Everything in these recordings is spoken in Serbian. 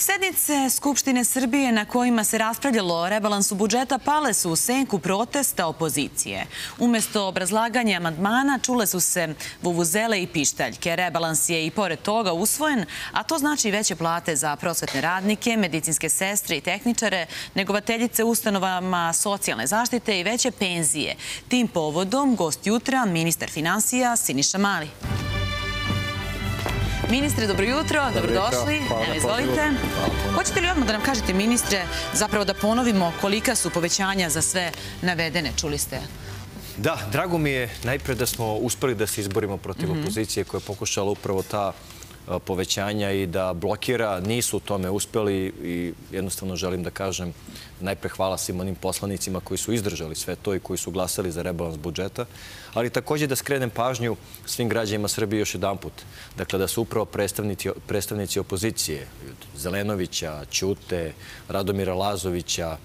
Sednice Skupštine Srbije na kojima se raspravljalo o rebalansu budžeta pale su u senku protesta opozicije. Umesto obrazlaganja amandmana čule su se vuvuzele i pištaljke. Rebalans je i pored toga usvojen, a to znači veće plate za prosvetne radnike, medicinske sestre i tehničare, negovateljice ustanovama socijalne zaštite i veće penzije. Tim povodom gost jutra, ministar financija Siniša Mali. Ministre, dobro jutro, dobrodošli. Evo, izvolite. Hoćete li odmah da nam kažete, ministre, zapravo da ponovimo kolika su povećanja za sve navedene, čuli ste? Da, drago mi je najpre da smo uspeli da se izborimo protiv mhm. opozicije koja je pokušala upravo ta povećanja i da blokira. Nisu u tome uspeli i jednostavno želim da kažem najpre hvala svim onim poslanicima koji su izdržali sve to i koji su glasali za rebalans budžeta, ali takođe da skrenem pažnju svim građanima Srbije još jedan put. Dakle, da su upravo predstavnici, predstavnici opozicije, Zelenovića, Ćute, Radomira Lazovića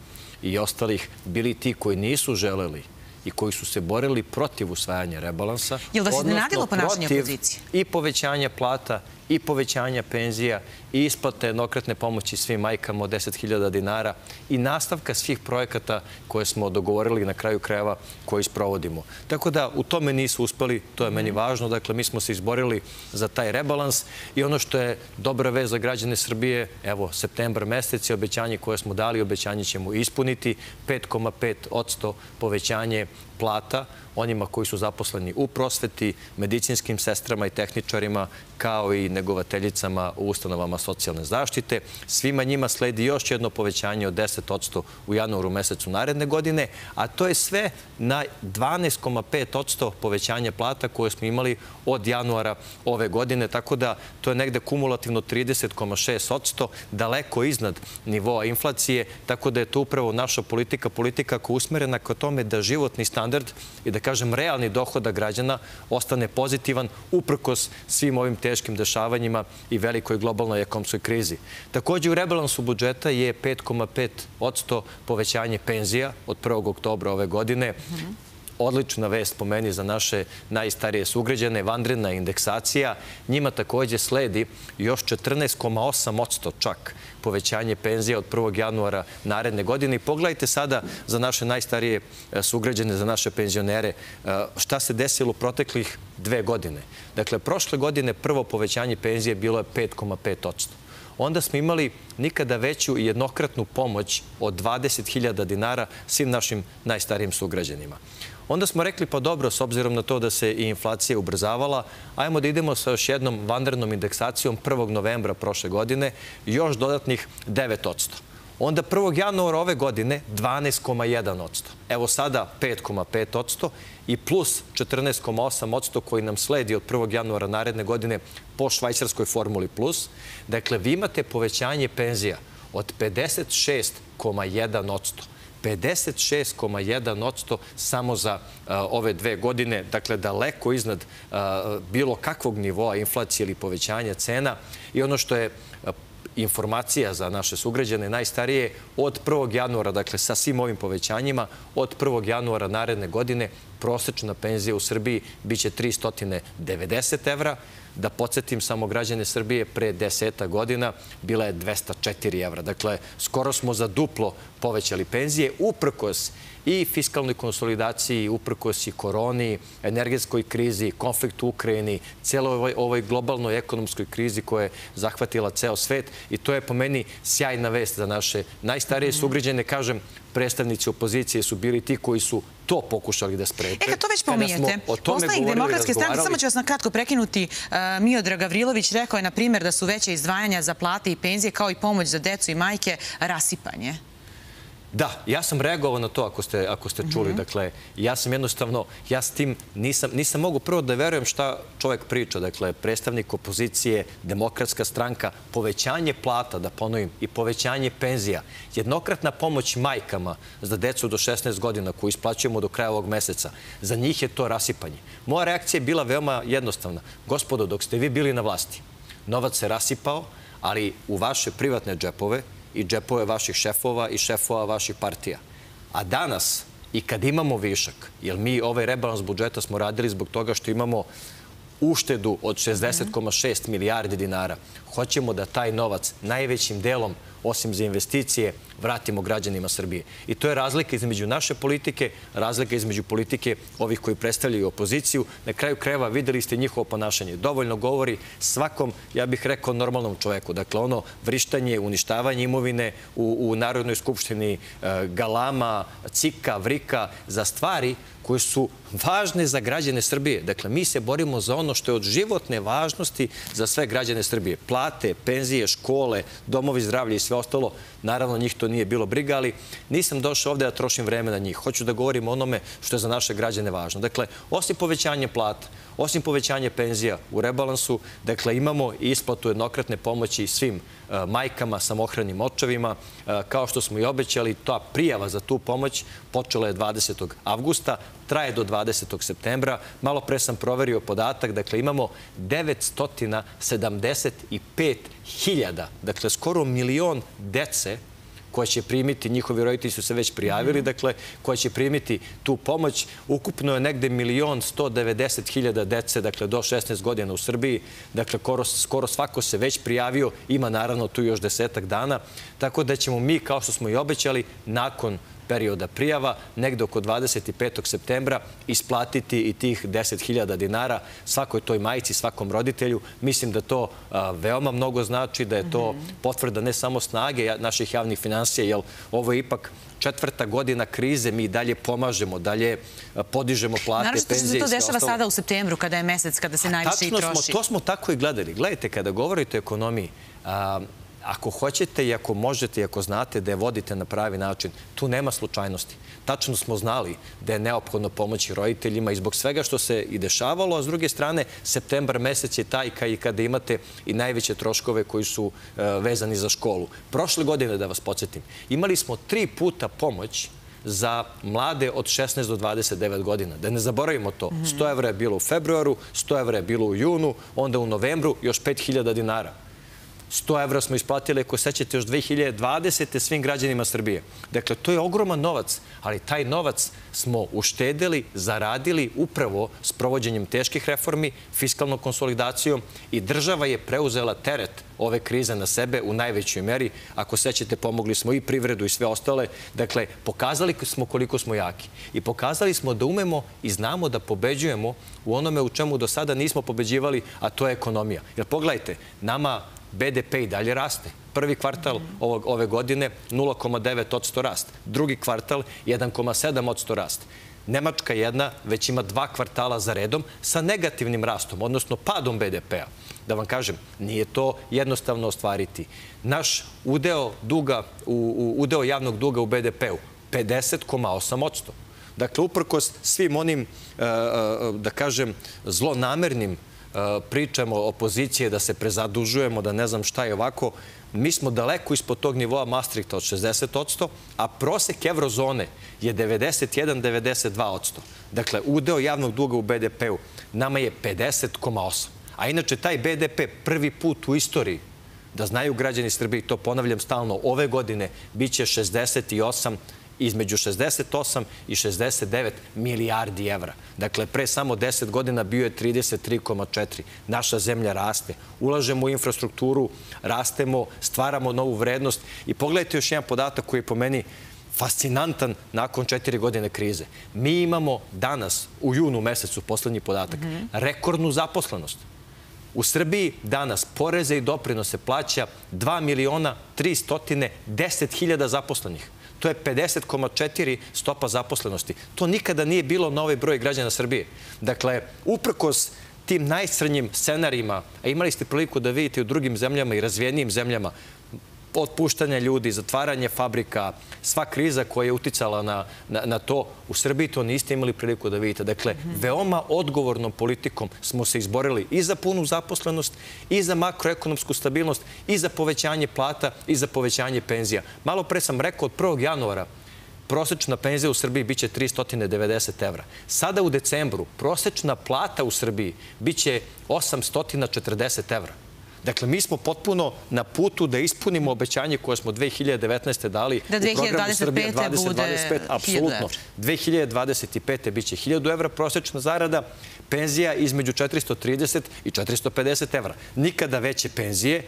i ostalih, bili ti koji nisu želeli i koji su se borili protiv usvajanja rebalansa. Je li vas iznenadilo ponašanje opozicije? I povećanja plata i povećanja penzija i isplate jednokratne pomoći svim majkama od 10.000 dinara i nastavka svih projekata koje smo dogovorili na kraju krajeva koji sprovodimo. Tako da u tome nisu uspeli, to je meni važno. Dakle, mi smo se izborili za taj rebalans i ono što je dobra vez za građane Srbije, evo, septembar mesec je obećanje koje smo dali, obećanje ćemo ispuniti, 5,5 odsto povećanje plata onima koji su zaposleni u prosveti, medicinskim sestrama i tehničarima, kao i negovateljicama u ustanovama socijalne zaštite. Svima njima sledi još jedno povećanje od 10% u januaru mesecu naredne godine, a to je sve na 12,5% povećanja plata koje smo imali od januara ove godine, tako da to je negde kumulativno 30,6%, daleko iznad nivoa inflacije, tako da je to upravo naša politika, politika koja je usmerena ka tome da životni standard i da kažem realni dohoda građana ostane pozitivan uprkos svim ovim teškim dešavanjima i velikoj globalnoj ekonomskoj krizi. Takođe u rebalansu budžeta je 5,5 povećanje penzija od 1. oktobra ove godine odlična vest po meni za naše najstarije sugrađane, vanredna indeksacija. Njima takođe sledi još 14,8% čak povećanje penzija od 1. januara naredne godine. I pogledajte sada za naše najstarije e, sugrađane, za naše penzionere, e, šta se desilo u proteklih dve godine. Dakle, prošle godine prvo povećanje penzije bilo je 5,5% onda smo imali nikada veću jednokratnu pomoć od 20.000 dinara svim našim najstarijim sugrađanima. Onda smo rekli, pa dobro, s obzirom na to da se i inflacija ubrzavala, ajmo da idemo sa još jednom vanrednom indeksacijom 1. novembra prošle godine, još dodatnih 9%. Onda 1. januara ove godine 12,1%. Evo sada 5,5% i plus 14,8% koji nam sledi od 1. januara naredne godine po švajcarskoj formuli plus. Dakle, vi imate povećanje penzija od 56,1%. 56,1% samo za ove dve godine, dakle daleko iznad bilo kakvog nivoa inflacije ili povećanja cena. I ono što je informacija za naše sugrađane najstarije od 1. januara, dakle sa svim ovim povećanjima, od 1. januara naredne godine prosečna penzija u Srbiji biće 390 evra. Da podsjetim samo građane Srbije, pre deseta godina bila je 204 evra. Dakle, skoro smo za duplo povećali penzije, uprkos i fiskalnoj konsolidaciji, uprkos i koroni, energetskoj krizi, konfliktu u Ukrajini, celoj ovoj, ovoj globalnoj ekonomskoj krizi koja je zahvatila ceo svet i to je po meni sjajna vest za naše najstarije sugrađene. Kažem, predstavnici opozicije su bili ti koji su to pokušali da spreče. E, kad to već pominjete, poslanik demokratske stranke, samo ću vas na kratko prekinuti, uh, Miodrag Gavrilović rekao je, na primjer, da su veće izdvajanja za plate i penzije, kao i pomoć za decu i majke, rasipanje. Da, ja sam reagovao na to ako ste, ako ste čuli. Mhm. Dakle, ja sam jednostavno, ja s tim nisam, nisam mogu prvo da verujem šta čovek priča. Dakle, predstavnik opozicije, demokratska stranka, povećanje plata, da ponovim, i povećanje penzija, jednokratna pomoć majkama za decu do 16 godina koju isplaćujemo do kraja ovog meseca, za njih je to rasipanje. Moja reakcija je bila veoma jednostavna. Gospodo, dok ste vi bili na vlasti, novac se rasipao, ali u vaše privatne džepove i džepove vaših šefova i šefova vaših partija. A danas, i kad imamo višak, jer mi ovaj rebalans budžeta smo radili zbog toga što imamo uštedu od 60,6 milijardi dinara. hoćemo da taj novac najvećim delom osim za investicije, vratimo građanima Srbije. I to je razlika između naše politike, razlika između politike ovih koji predstavljaju opoziciju. Na kraju kreva videli ste njihovo ponašanje. Dovoljno govori svakom, ja bih rekao, normalnom čoveku. Dakle, ono vrištanje, uništavanje imovine u, u Narodnoj skupštini, e, galama, cika, vrika, za stvari koje su važne za građane Srbije. Dakle, mi se borimo za ono što je od životne važnosti za sve građane Srbije. Plate, penzije, škole, domovi zdravlja i sve ostalo. Naravno, njih to nije bilo briga, ali nisam došao ovde da trošim vreme na njih. Hoću da govorim o onome što je za naše građane važno. Dakle, osim povećanja plata, osim povećanja penzija u rebalansu, dakle, imamo isplatu jednokratne pomoći svim e, majkama, samohranim očevima. E, kao što smo i obećali, ta prijava za tu pomoć počela je 20. avgusta, traje do 20. septembra. Malo pre sam proverio podatak, dakle, imamo 975 hiljada, dakle, skoro milion dece koja će primiti, njihovi roditelji su se već prijavili, mhm. dakle, koja će primiti tu pomoć. Ukupno je negde milion 190 hiljada dece, dakle, do 16 godina u Srbiji. Dakle, skoro svako se već prijavio. Ima, naravno, tu još desetak dana. Tako da ćemo mi, kao što smo i obećali, nakon perioda prijava, negde oko 25. septembra isplatiti i tih 10.000 dinara svakoj toj majici, svakom roditelju. Mislim da to veoma mnogo znači, da je to potvrda ne samo snage naših javnih financija, jer ovo je ipak četvrta godina krize, mi dalje pomažemo, dalje podižemo plate, penzije i sve ostalo. Naravno što se to dešava sada u septembru, kada je mesec, kada se najviše i troši. to smo tako i gledali. Gledajte, kada govorite o ekonomiji, ako hoćete i ako možete i ako znate da je vodite na pravi način, tu nema slučajnosti. Tačno smo znali da je neophodno pomoći roditeljima i zbog svega što se i dešavalo, a s druge strane, septembar mesec je taj kada imate i najveće troškove koji su e, vezani za školu. Prošle godine, da vas podsjetim, imali smo tri puta pomoć za mlade od 16 do 29 godina. Da ne zaboravimo to. 100 evra je bilo u februaru, 100 evra je bilo u junu, onda u novembru još 5000 dinara. 100 evra smo isplatili, ako sećate, još 2020. svim građanima Srbije. Dakle, to je ogroman novac, ali taj novac smo uštedili, zaradili upravo s provođenjem teških reformi, fiskalnom konsolidacijom i država je preuzela teret ove krize na sebe u najvećoj meri. Ako sećate, pomogli smo i privredu i sve ostale. Dakle, pokazali smo koliko smo jaki. I pokazali smo da umemo i znamo da pobeđujemo u onome u čemu do sada nismo pobeđivali, a to je ekonomija. Jer pogledajte, nama BDP i dalje raste. Prvi kvartal ovog, ove godine 0,9% rast. Drugi kvartal 1,7% rast. Nemačka jedna već ima dva kvartala za redom sa negativnim rastom, odnosno padom BDP-a. Da vam kažem, nije to jednostavno ostvariti. Naš udeo, duga, u, udeo javnog duga u BDP-u 50,8%. Dakle, uprkos svim onim, e, e, da kažem, zlonamernim pričamo opozicije da se prezadužujemo, da ne znam šta je ovako, mi smo daleko ispod tog nivoa Maastrichta od 60%, a prosek eurozone je 91-92%. Dakle, udeo javnog duga u BDP-u nama je 50,8%. A inače, taj BDP prvi put u istoriji da znaju građani Srbije, to ponavljam stalno, ove godine biće 68 između 68 i 69 milijardi evra. Dakle, pre samo 10 godina bio je 33,4. Naša zemlja raste. Ulažemo u infrastrukturu, rastemo, stvaramo novu vrednost. I pogledajte još jedan podatak koji je po meni fascinantan nakon četiri godine krize. Mi imamo danas, u junu mesecu, poslednji podatak, rekordnu zaposlenost. U Srbiji danas poreze i doprinose plaća 2 miliona 310 hiljada zaposlenih. To je 50,4 stopa zaposlenosti. To nikada nije bilo na ovaj broj građana Srbije. Dakle, uprkos tim najsrnjim scenarijima, a imali ste priliku da vidite u drugim zemljama i razvijenijim zemljama, otpuštanja ljudi, zatvaranje fabrika, sva kriza koja je uticala na, na, na to, u Srbiji to niste imali priliku da vidite. Dakle, veoma odgovornom politikom smo se izborili i za punu zaposlenost, i za makroekonomsku stabilnost, i za povećanje plata, i za povećanje penzija. Malo pre sam rekao, od 1. januara prosečna penzija u Srbiji biće 390 evra. Sada u decembru prosečna plata u Srbiji biće 840 evra. Dakle, mi smo potpuno na putu da ispunimo obećanje koje smo 2019. dali da u programu Srbija 2025. Apsolutno. 2025. biće 1000 evra prosečna zarada, penzija između 430 i 450 evra. Nikada veće penzije,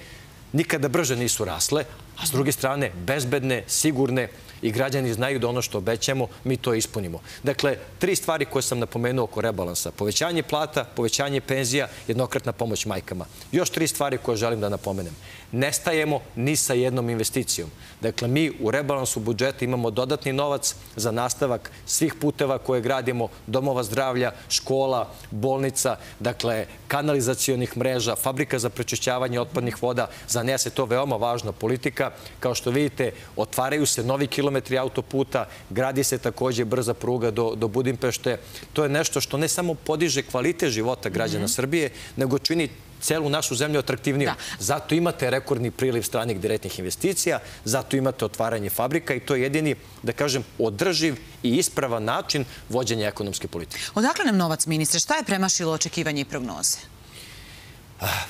nikada brže nisu rasle, a s druge strane bezbedne, sigurne, i građani znaju da ono što obećamo, mi to ispunimo. Dakle, tri stvari koje sam napomenuo oko rebalansa. Povećanje plata, povećanje penzija, jednokratna pomoć majkama. Još tri stvari koje želim da napomenem. Nestajemo ni sa jednom investicijom. Dakle, mi u rebalansu budžeta imamo dodatni novac za nastavak svih puteva koje gradimo, domova zdravlja, škola, bolnica, dakle, kanalizacijonih mreža, fabrika za prečišćavanje otpadnih voda. Za nas je to veoma važna politika. Kao što vidite, otvaraju se novi kilometri autoputa, gradi se takođe brza pruga do, do Budimpešte. To je nešto što ne samo podiže kvalitet života građana mhm. Srbije, nego čini celu našu zemlju atraktivniju. Da. Zato imate rekordni priliv stranih direktnih investicija, zato imate otvaranje fabrika i to je jedini, da kažem, održiv i ispravan način vođenja ekonomske politike. Odakle nam novac, ministre? Šta je premašilo očekivanje i prognoze?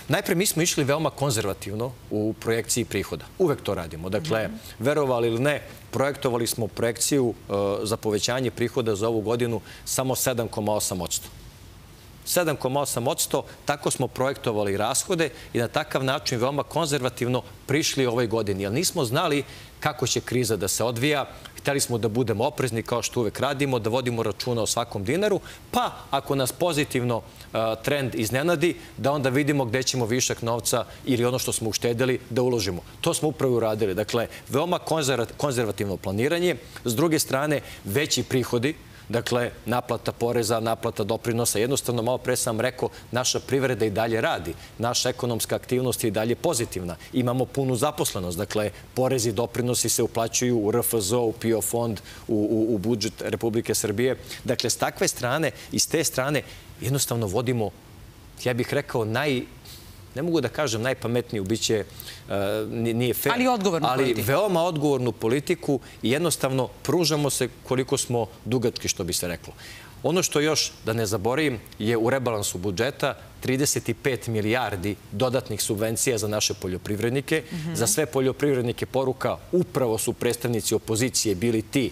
Najpre, mi smo išli veoma konzervativno u projekciji prihoda. Uvek to radimo. Dakle, verovali ili ne, projektovali smo projekciju e, za povećanje prihoda za ovu godinu samo 7,8%. 7,8%, tako smo projektovali rashode i na takav način veoma konzervativno prišli ovoj godini. Jer nismo znali kako će kriza da se odvija, hteli smo da budemo oprezni kao što uvek radimo, da vodimo računa o svakom dinaru, pa ako nas pozitivno trend iznenadi, da onda vidimo gde ćemo višak novca ili ono što smo uštedili da uložimo. To smo upravo uradili. Dakle, veoma konzervativno planiranje. S druge strane, veći prihodi, Dakle, naplata poreza, naplata doprinosa. Jednostavno, malo pre sam rekao, naša privreda i dalje radi. Naša ekonomska aktivnost je i dalje pozitivna. Imamo punu zaposlenost. Dakle, porezi i doprinosi se uplaćuju u RFZO, u PIO fond, u, u, u budžet Republike Srbije. Dakle, s takve strane i s te strane jednostavno vodimo, ja bih rekao, naj, ne mogu da kažem najpametniju, biće, uh, nije fair. Ali odgovornu ali politiku. veoma odgovornu politiku i jednostavno pružamo se koliko smo dugatki, što bi se reklo. Ono što još, da ne zaboravim, je u rebalansu budžeta 35 milijardi dodatnih subvencija za naše poljoprivrednike. Mhm. Za sve poljoprivrednike poruka upravo su predstavnici opozicije bili ti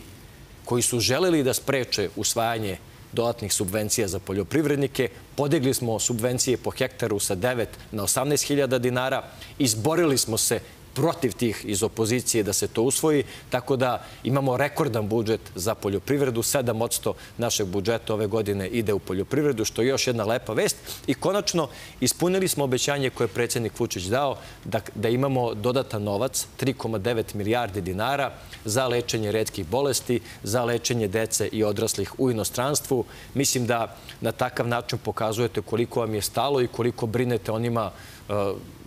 koji su želeli da spreče usvajanje dodatnih subvencija za poljoprivrednike. Podigli smo subvencije po hektaru sa 9 na 18.000 dinara. Izborili smo se protiv tih iz opozicije da se to usvoji, tako da imamo rekordan budžet za poljoprivredu. 7% našeg budžeta ove godine ide u poljoprivredu, što je još jedna lepa vest. I konačno, ispunili smo obećanje koje je predsjednik Vučić dao da, da imamo dodatan novac, 3,9 milijardi dinara, za lečenje redkih bolesti, za lečenje dece i odraslih u inostranstvu. Mislim da na takav način pokazujete koliko vam je stalo i koliko brinete onima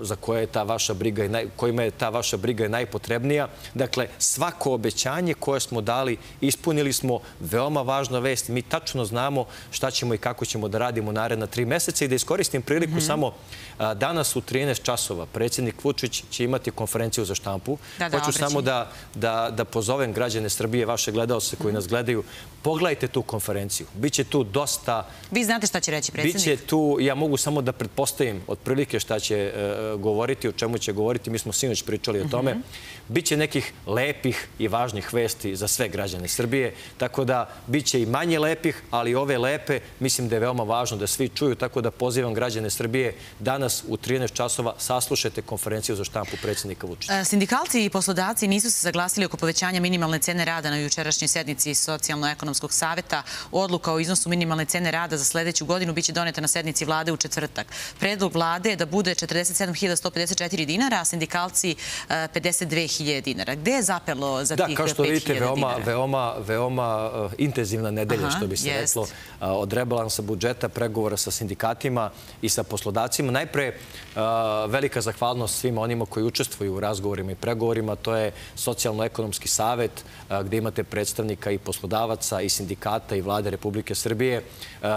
za koje je ta vaša briga i naj, kojima je ta vaša briga je najpotrebnija. Dakle, svako obećanje koje smo dali ispunili smo. Veoma važna vest. Mi tačno znamo šta ćemo i kako ćemo da radimo naredna tri meseca i da iskoristim priliku mm -hmm. samo danas u 13 časova predsjednik Vučić će imati konferenciju za štampu. Da, da, Hoću samo da, da, da pozovem građane Srbije, vaše gledalce koji mm -hmm. nas gledaju, pogledajte tu konferenciju. Biće tu dosta... Vi znate šta će reći predsjednik? Biće tu, ja mogu samo da pretpostavim otprilike šta će e, govoriti, o čemu će govoriti. Mi smo sinoć pričali o tome. Biće nekih lepih i važnih vesti za sve građane Srbije, tako da biće i manje lepih, ali ove lepe mislim da je veoma važno da svi čuju, tako da pozivam građane Srbije danas u 13 časova saslušajte konferenciju za štampu predsjednika Vučića. E, sindikalci i poslodavci nisu se saglasili oko povećanja minimalne cene rada na jučerašnjoj sednici Socijalno-ekonomskog saveta. Odluka o iznosu minimalne cene rada za sledeću godinu biće doneta na sednici vlade u četvrtak. Predlog vlade je da bude 47.154 dinara, a sindikalci 52.000 dinara. Gde je zapelo za da, tih 5.000 dinara? Da, kao što vidite, veoma, veoma, veoma uh, intenzivna nedelja, Aha, što bi se jest. reklo, uh, od rebalansa budžeta, pregovora sa sindikatima i sa poslodacima. Najpre, uh, velika zahvalnost svima onima koji učestvuju u razgovorima i pregovorima. To je Socijalno-ekonomski savet, gde imate predstavnika i poslodavaca i sindikata i vlade Republike Srbije.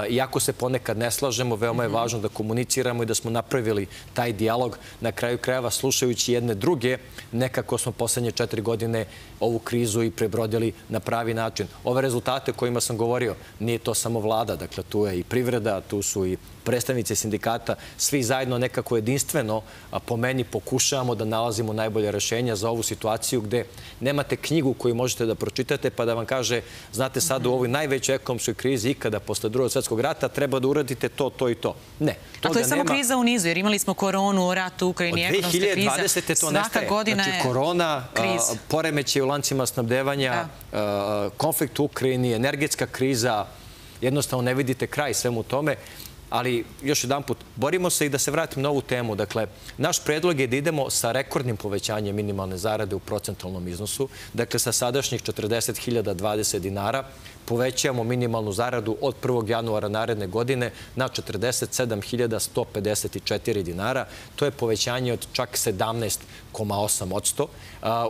Iako se ponekad ne slažemo, veoma je mhm. važno da komuniciramo i da smo napravili taj dijalog. Na kraju krajeva, slušajući jedne druge, nekako smo poslednje četiri godine ovu krizu i prebrodili na pravi način. Ove rezultate kojima sam govorio, nije to samo vlada, dakle tu je i privreda, tu su i predstavnici sindikata, svi zajedno nekako jedinstveno po meni pokušavamo da nalazimo najbolje rešenja za ovu situaciju gde nemate knjigu koju možete da pročitate pa da vam kaže, znate sad u ovoj najvećoj ekonomskoj krizi ikada posle drugog svetskog rata treba da uradite to, to i to. Ne. A to je samo kriza u nizu, jer imali smo koronu, rat u Ukrajini, ekonomska kriza. Od 2020. to nestaje. godina znači, korona, poremeće u lancima snabdevanja, konflikt u Ukrajini, energetska kriza, jednostavno ne vidite kraj svemu tome. Ali, još jedan put, borimo se i da se vratim na ovu temu. Dakle, naš predlog je da idemo sa rekordnim povećanjem minimalne zarade u procentalnom iznosu. Dakle, sa sadašnjih 40.020 dinara povećavamo minimalnu zaradu od 1. januara naredne godine na 47.154 dinara. To je povećanje od čak 17,8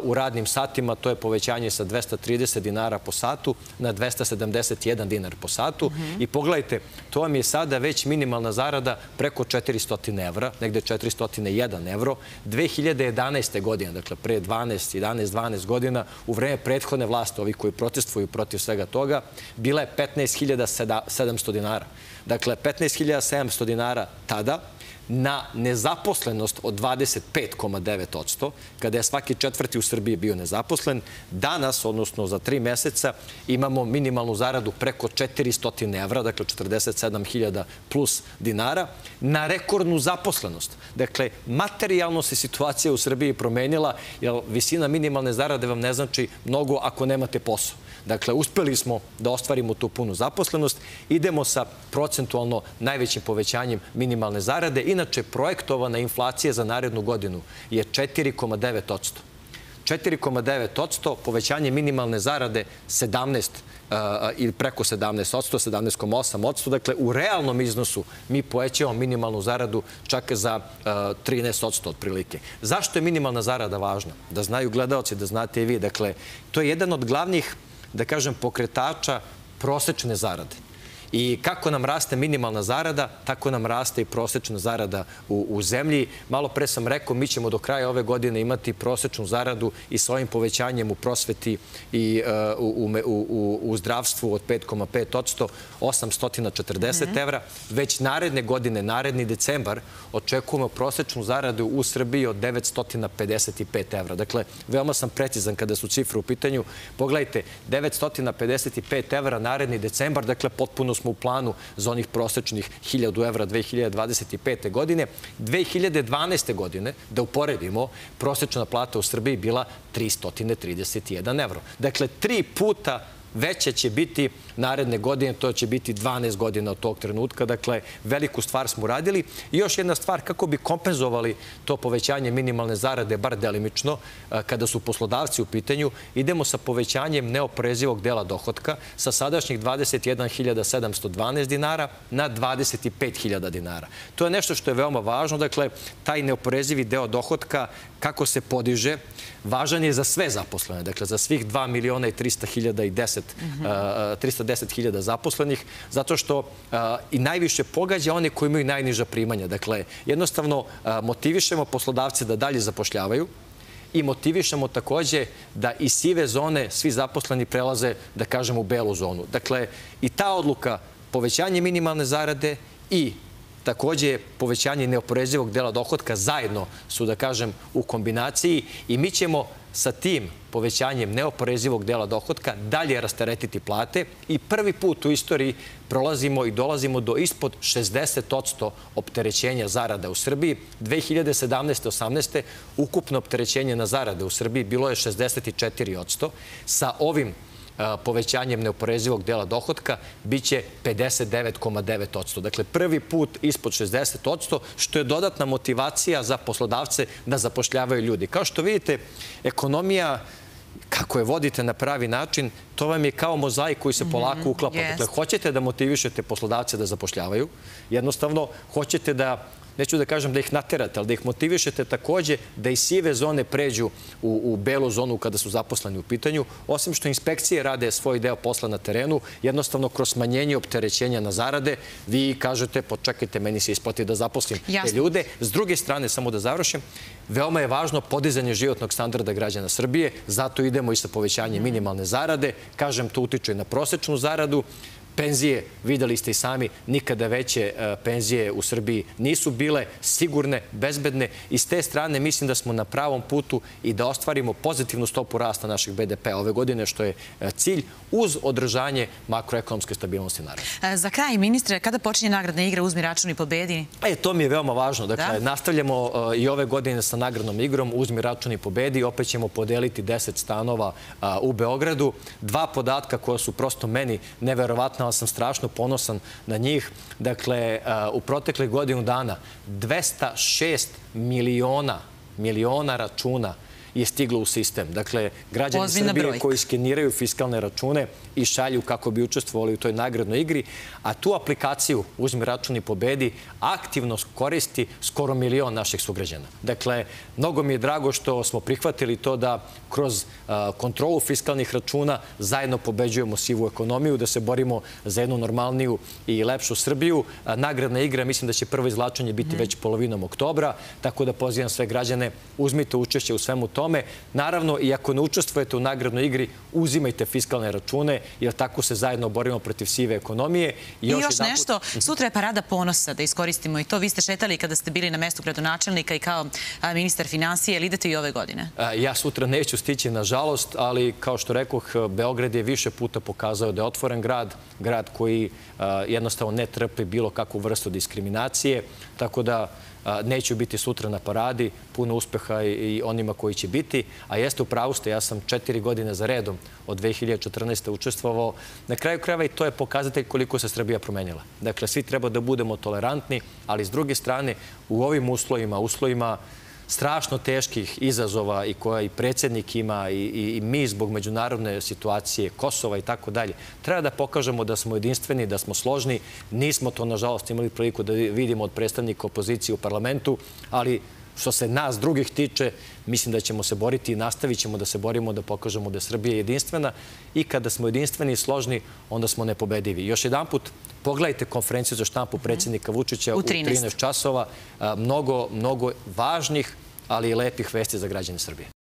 U radnim satima to je povećanje sa 230 dinara po satu na 271 dinar po satu. I pogledajte, to vam je sada već minimalna zarada preko 400 evra, negde 401 evro. 2011. godine, dakle pre 12, 11, 12 godina, u vreme prethodne vlasti, ovi koji protestuju protiv svega toga, bila je 15.700 dinara. Dakle, 15.700 dinara tada na nezaposlenost od 25,9%, kada je svaki četvrti u Srbiji bio nezaposlen. Danas, odnosno za tri meseca, imamo minimalnu zaradu preko 400 evra, dakle 47.000 plus dinara, na rekordnu zaposlenost. Dakle, materijalno se situacija u Srbiji promenila, jer visina minimalne zarade vam ne znači mnogo ako nemate posao. Dakle, uspeli smo da ostvarimo tu punu zaposlenost. Idemo sa procentualno najvećim povećanjem minimalne zarade. Inače, projektovana inflacija za narednu godinu je 4,9%. 4,9%, povećanje minimalne zarade 17 ili preko 17%, 17,8%. Dakle, u realnom iznosu mi povećavamo minimalnu zaradu čak za 13% otprilike. Zašto je minimalna zarada važna? Da znaju gledalci, da znate i vi. Dakle, to je jedan od glavnih da kažem, pokretača prosečne zarade. I kako nam raste minimalna zarada, tako nam raste i prosečna zarada u, u zemlji. Malo pre sam rekao, mi ćemo do kraja ove godine imati prosečnu zaradu i s ovim povećanjem u prosveti i uh, u, u, u, u zdravstvu od 5,5 840 mm -hmm. evra. Već naredne godine, naredni decembar, očekujemo prosečnu zaradu u Srbiji od 955 evra. Dakle, veoma sam precizan kada su cifre u pitanju. Pogledajte, 955 evra naredni decembar, dakle, potpuno smo u planu za onih prosečnih 1000 evra 2025. godine. 2012. godine, da uporedimo, prosečna plata u Srbiji bila 331 evro. Dakle, tri puta veća će biti naredne godine, to će biti 12 godina od tog trenutka. Dakle, veliku stvar smo uradili. I još jedna stvar, kako bi kompenzovali to povećanje minimalne zarade, bar delimično, kada su poslodavci u pitanju, idemo sa povećanjem neoporezivog dela dohodka sa sadašnjih 21.712 dinara na 25.000 dinara. To je nešto što je veoma važno. Dakle, taj neoporezivi deo dohodka, kako se podiže, važan je za sve zaposlene. Dakle, za svih 2 miliona i 300 hiljada i 10 310.000 zaposlenih, zato što i najviše pogađa one koji imaju najniža primanja. Dakle, jednostavno motivišemo poslodavce da dalje zapošljavaju, i motivišemo takođe da iz sive zone svi zaposleni prelaze, da kažem, u belu zonu. Dakle, i ta odluka, povećanje minimalne zarade i takođe povećanje neoporezivog dela dohodka zajedno su, da kažem, u kombinaciji i mi ćemo sa tim povećanjem neoporezivog dela dohodka dalje rasteretiti plate i prvi put u istoriji prolazimo i dolazimo do ispod 60% opterećenja zarada u Srbiji. 2017-18. ukupno opterećenje na zarade u Srbiji bilo je 64%. Sa ovim povećanjem neoporezivog dela dohodka biće 59,9%. Dakle, prvi put ispod 60%, što je dodatna motivacija za poslodavce da zapošljavaju ljudi. Kao što vidite, ekonomija kako je vodite na pravi način, to vam je kao mozaik koji se polako mhm, uklapa. Dakle, hoćete da motivišete poslodavce da zapošljavaju, jednostavno hoćete da neću da kažem da ih naterate, ali da ih motivišete takođe da iz sive zone pređu u, u belu zonu kada su zaposleni u pitanju. Osim što inspekcije rade svoj deo posla na terenu, jednostavno kroz smanjenje opterećenja na zarade, vi kažete, počekajte, meni se isplati da zaposlim te ljude. S druge strane, samo da završim, veoma je važno podizanje životnog standarda građana Srbije, zato idemo i sa povećanjem minimalne zarade. Kažem, to utiče i na prosečnu zaradu Penzije, videli ste i sami, nikada veće e, penzije u Srbiji nisu bile sigurne, bezbedne i s te strane mislim da smo na pravom putu i da ostvarimo pozitivnu stopu rasta našeg BDP-a ove godine, što je e, cilj uz održanje makroekonomske stabilnosti naravno. Za kraj, ministre, kada počinje nagradna igra Uzmi račun i pobedi? E, to mi je veoma važno. Dakle, Da? nastavljamo i ove godine sa nagradnom igrom Uzmi račun i pobedi. Opet ćemo podeliti 10 stanova u Beogradu. Dva podatka koja su prosto meni neverovatna, ali sam strašno ponosan na njih. Dakle, a, u protekle godinu dana 206 miliona miliona računa je stiglo u sistem. Dakle, građani Ozbiljna Srbije brojka. koji skeniraju fiskalne račune i šalju kako bi učestvovali u toj nagradnoj igri, a tu aplikaciju Uzmi račun i pobedi aktivno koristi skoro milion naših sugrađana. Dakle, mnogo mi je drago što smo prihvatili to da kroz kontrolu fiskalnih računa zajedno pobeđujemo sivu ekonomiju, da se borimo za jednu normalniju i lepšu Srbiju. Nagradna igra, mislim da će prvo izlačenje biti već polovinom oktobra, tako da pozivam sve građane, uzmite učešće u svemu tome. Naravno, i ako ne učestvujete u nagradnoj igri, uzimajte fiskalne račune, jer tako se zajedno borimo protiv sive ekonomije. I još, jedanput- nešto, sutra je parada ponosa, da iskoristimo i to. Vi ste šetali kada ste bili na mestu gradonačelnika i kao ministar financije, ili idete i ove godine? Ja sutra neću stići, nažalost, ali kao što rekoh, Beograd je više puta pokazao da je otvoren grad, grad koji jednostavno ne trpi bilo kakvu vrstu diskriminacije, tako da neću biti sutra na paradi, puno uspeha i, onima koji će biti, a jeste u pravu ste, ja sam četiri godine za redom od 2014. učestvovao. Na kraju krajeva i to je pokazatelj koliko se Srbija promenila. Dakle, svi treba da budemo tolerantni, ali s druge strane, u ovim uslovima, uslovima strašno teških izazova i koja i predsjednik ima i, i, i mi zbog međunarodne situacije, Kosova i tako dalje. Treba da pokažemo da smo jedinstveni, da smo složni. Nismo to, nažalost, imali priliku da vidimo od predstavnika opozicije u parlamentu, ali što se nas drugih tiče, mislim da ćemo se boriti i nastavit ćemo da se borimo da pokažemo da je Srbija jedinstvena i kada smo jedinstveni i složni, onda smo nepobedivi. Još jedan put, pogledajte konferenciju za štampu predsjednika Vučića U u 13. 13 časova. Mnogo, mnogo važnih, ali i lepih vesti za građane Srbije.